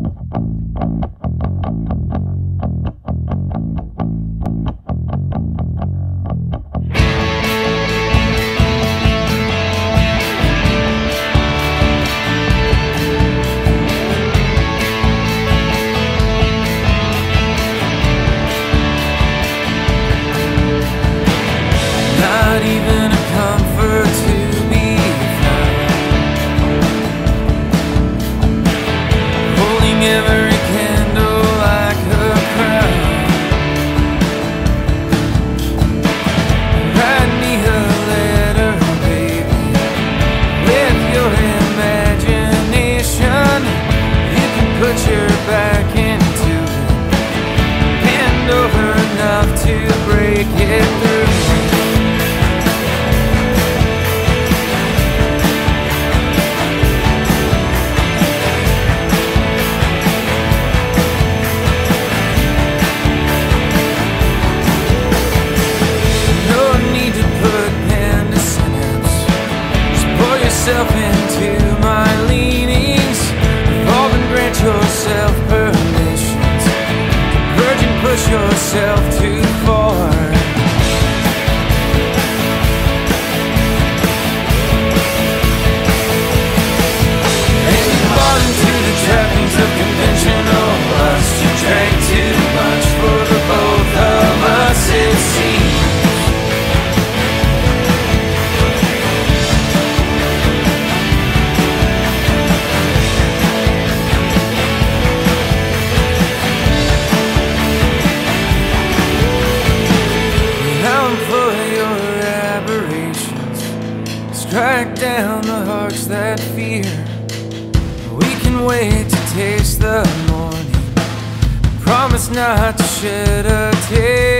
Thank you. yourself to Strike down the hearts that fear. We can wait to taste the morning. Promise not to shed a tear.